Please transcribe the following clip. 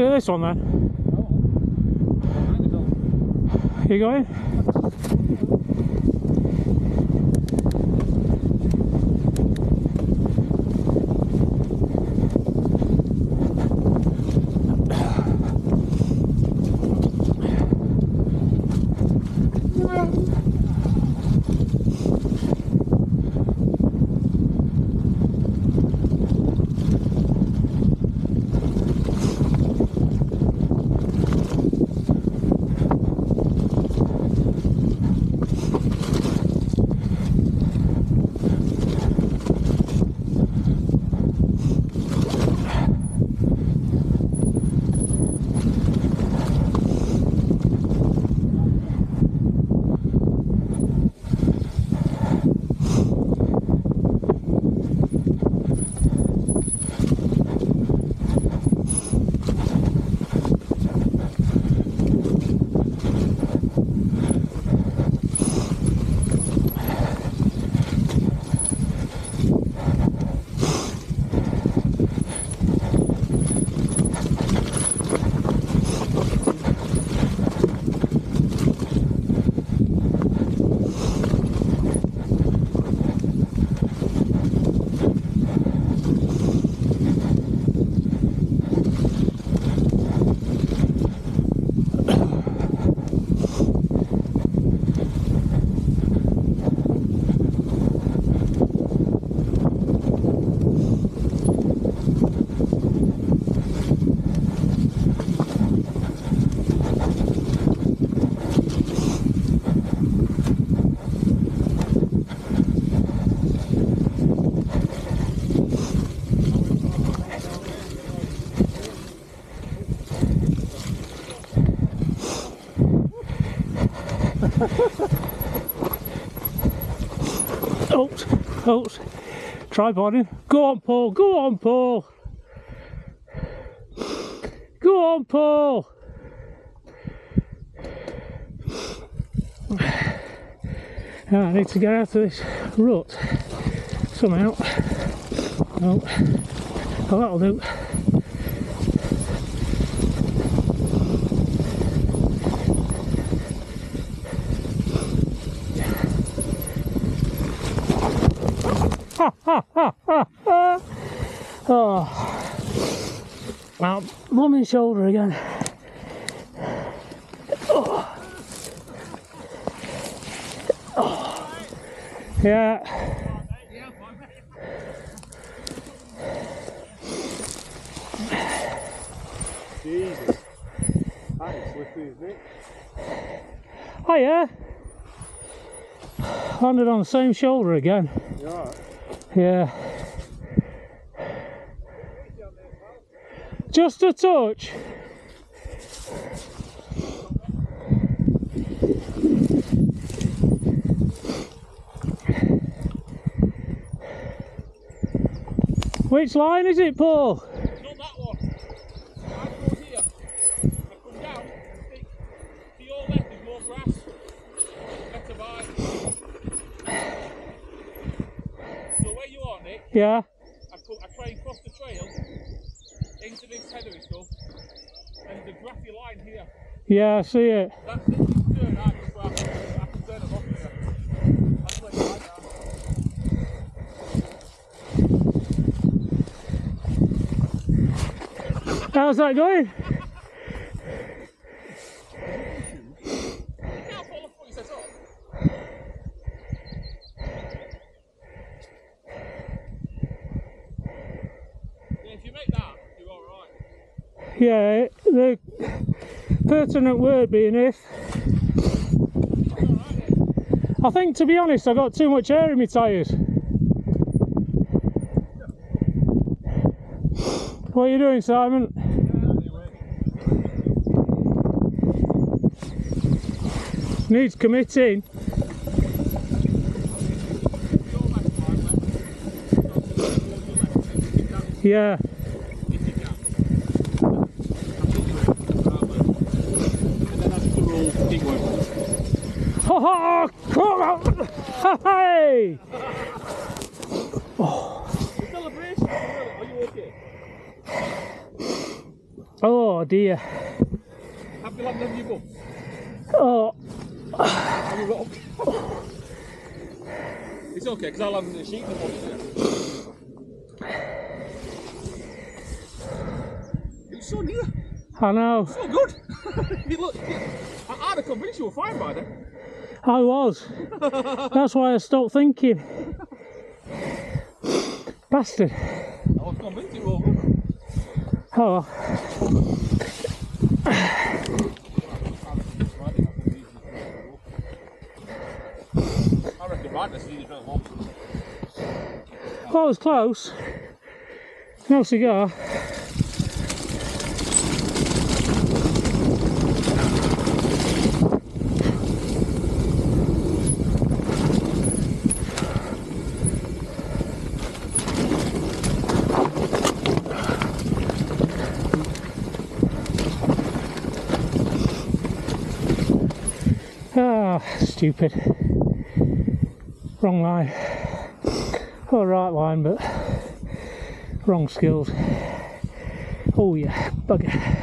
Do this one then. You going? Halt, halt. Tripoding. Go on, Paul. Go on, Paul. Go on, Paul. Now I need to get out of this rut somehow. Oh, oh that'll do. Oh. Well, mum shoulder again. Oh. Oh. Yeah. Jesus. That is slippery, isn't it? Oh yeah. Landed on the same shoulder again. Yeah. Just a touch. Which line is it, Paul? Not that one. I go here. I come down. I think to your left is more grass. Better bike. So where you are, Nick, Yeah. I, come, I try and cross the trail into this heathery stuff, and there's a grassy line here. Yeah, I see it. That's this is turn out just where I can, I can turn it off here. That's where it's like that. How's that going? You can't fall off what you set up. Yeah, if you make that, you're alright. Yeah, the pertinent word being if. I think, to be honest, I've got too much air in my tyres. What are you doing, Simon? Needs committing. Yeah. Ha ha! Come on! Hey! Oh, oh dear. Have you landed on your bum? Oh, Have you got up? It's okay, because I landed in the sheet. It's so near. I know. So good. you look, I, I'd have convinced you were fine by then. I was. That's why I stopped thinking. Bastard. I was convinced you were. Oh, well. I reckon madness needed to home. Well, I was close. No cigar. Ah, stupid. Wrong line. All right line, but wrong skills. Oh yeah, bugger.